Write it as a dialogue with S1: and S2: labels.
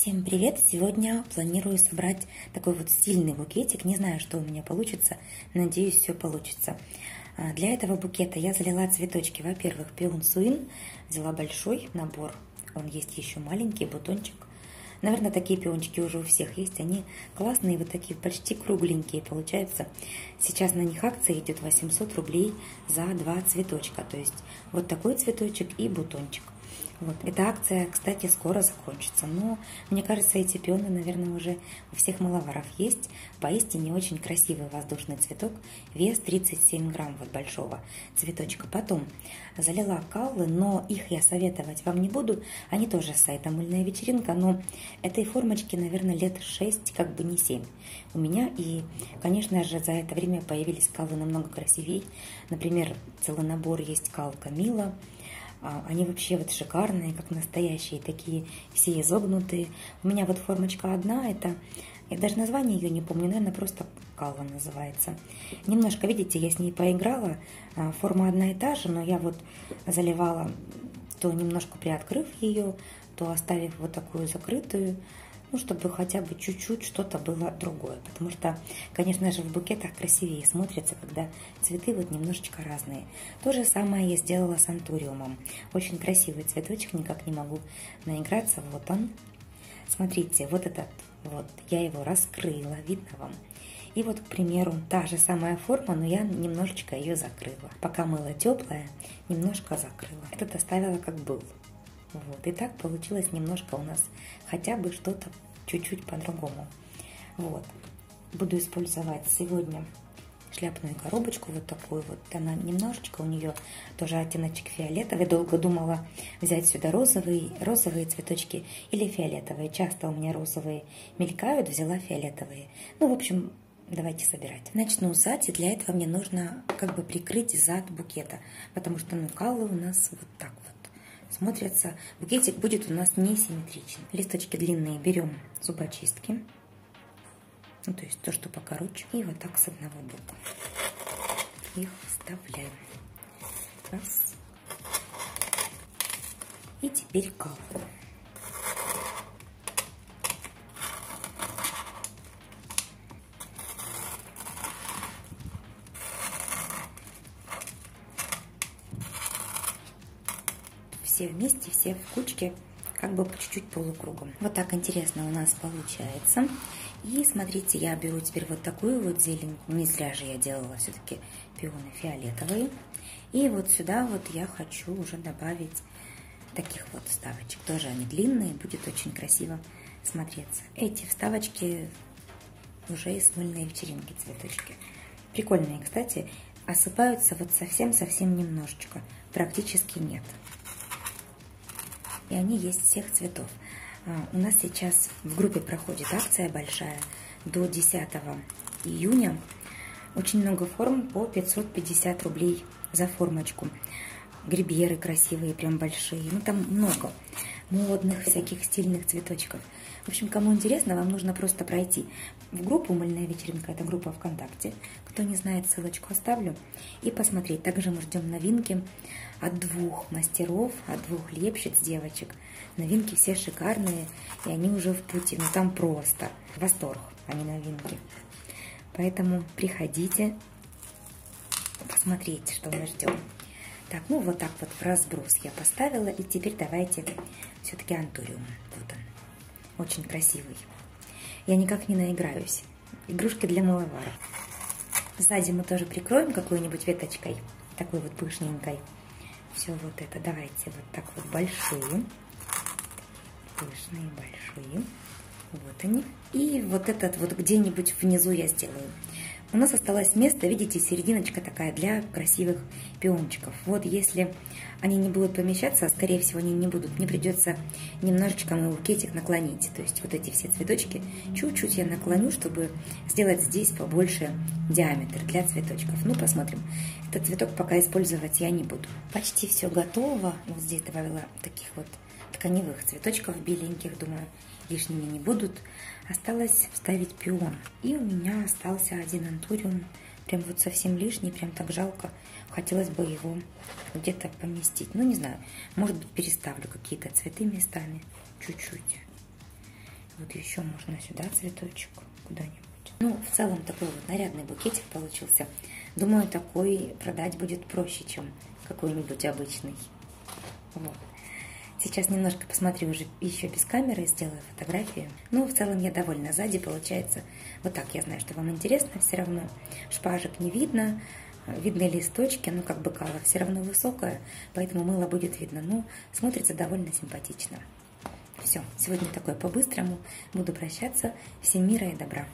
S1: Всем привет! Сегодня планирую собрать такой вот стильный букетик. Не знаю, что у меня получится. Надеюсь, все получится. А, для этого букета я залила цветочки. Во-первых, пион суин. Взяла большой набор. Он есть еще маленький бутончик. Наверное, такие пиончики уже у всех есть. Они классные, вот такие почти кругленькие получаются. Сейчас на них акция идет 800 рублей за два цветочка. То есть вот такой цветочек и бутончик. Вот. Эта акция, кстати, скоро закончится. Но мне кажется, эти пионы, наверное, уже у всех маловаров есть. Поистине очень красивый воздушный цветок. Вес 37 грамм вот большого цветочка. Потом залила каллы, но их я советовать вам не буду. Они тоже с сайта «Мыльная вечеринка», но этой формочке, наверное, лет 6, как бы не 7 у меня. И, конечно же, за это время появились каллы намного красивее. Например, целый набор есть калка Мила, а, они вообще вот шикарные, как настоящие, такие все изогнутые. У меня вот формочка одна, это, я даже название ее не помню, наверное, просто калва называется. Немножко, видите, я с ней поиграла, а, форма одна и та же, но я вот заливала, то немножко приоткрыв ее, то оставив вот такую закрытую, ну, чтобы хотя бы чуть-чуть что-то было другое. Потому что, конечно же, в букетах красивее смотрится, когда цветы вот немножечко разные. То же самое я сделала с антуриумом. Очень красивый цветочек, никак не могу наиграться. Вот он. Смотрите, вот этот вот, я его раскрыла, видно вам. И вот, к примеру, та же самая форма, но я немножечко ее закрыла. Пока мыло теплое, немножко закрыла. Этот оставила как был. Вот. И так получилось немножко у нас хотя бы что-то чуть-чуть по-другому. Вот. Буду использовать сегодня шляпную коробочку вот такую вот. Она немножечко у нее тоже оттеночек фиолетовый. Долго думала взять сюда розовые, розовые цветочки или фиолетовые. Часто у меня розовые мелькают, взяла фиолетовые. Ну, в общем, давайте собирать. Начну сзади. Для этого мне нужно как бы прикрыть зад букета, потому что ну каллы у нас вот так смотрятся. Букетик будет у нас несимметричный. Листочки длинные берем зубочистки. Ну, то есть то, что покороче. И вот так с одного бока их вставляем. Раз. И теперь калку. Все вместе, все в кучке, как бы по чуть-чуть полукругом. Вот так интересно у нас получается. И смотрите, я беру теперь вот такую вот зелень. Не зря же я делала все-таки пионы фиолетовые. И вот сюда вот я хочу уже добавить таких вот вставочек. Тоже они длинные, будет очень красиво смотреться. Эти вставочки уже из мыльной вечеринки цветочки. Прикольные, кстати. Осыпаются вот совсем-совсем немножечко. Практически нет и они есть всех цветов. А, у нас сейчас в группе проходит акция большая до 10 июня. Очень много форм по 550 рублей за формочку. Грибьеры красивые, прям большие. Ну, там много модных, всяких стильных цветочков. В общем, кому интересно, вам нужно просто пройти в группу «Мыльная вечеринка». Это группа ВКонтакте. Кто не знает, ссылочку оставлю. И посмотреть. Также мы ждем новинки от двух мастеров, от двух лепщиц девочек. Новинки все шикарные, и они уже в пути. Ну, там просто восторг, а не новинки. Поэтому приходите посмотреть, что мы ждем. Так, ну вот так вот в разброс я поставила. И теперь давайте все-таки антуриум. Вот он. Очень красивый. Я никак не наиграюсь. Игрушки для маловара. Сзади мы тоже прикроем какой-нибудь веточкой. Такой вот пышненькой. Все вот это. Давайте вот так вот большие. Пышные, большие. Вот они. И вот этот вот где-нибудь внизу я сделаю. У нас осталось место, видите, серединочка такая для красивых пиончиков. Вот если они не будут помещаться, а скорее всего они не будут, мне придется немножечко мой букетик наклонить. То есть вот эти все цветочки чуть-чуть я наклоню, чтобы сделать здесь побольше диаметр для цветочков. Ну, посмотрим. Этот цветок пока использовать я не буду. Почти все готово. Вот здесь добавила таких вот тканевых цветочков беленьких, думаю, лишними не будут. Осталось вставить пион. И у меня остался один антуриум, прям вот совсем лишний, прям так жалко. Хотелось бы его где-то поместить. Ну, не знаю, может быть, переставлю какие-то цветы местами, чуть-чуть. Вот еще можно сюда цветочек куда-нибудь. Ну, в целом такой вот нарядный букетик получился. Думаю, такой продать будет проще, чем какой-нибудь обычный. Вот. Сейчас немножко посмотрю уже еще без камеры, сделаю фотографию. Ну, в целом я довольна. Сзади получается вот так. Я знаю, что вам интересно все равно. Шпажек не видно, видны листочки, ну как бы все равно высокая, поэтому мыло будет видно. Но смотрится довольно симпатично. Все, сегодня такое по-быстрому. Буду прощаться. Всем мира и добра.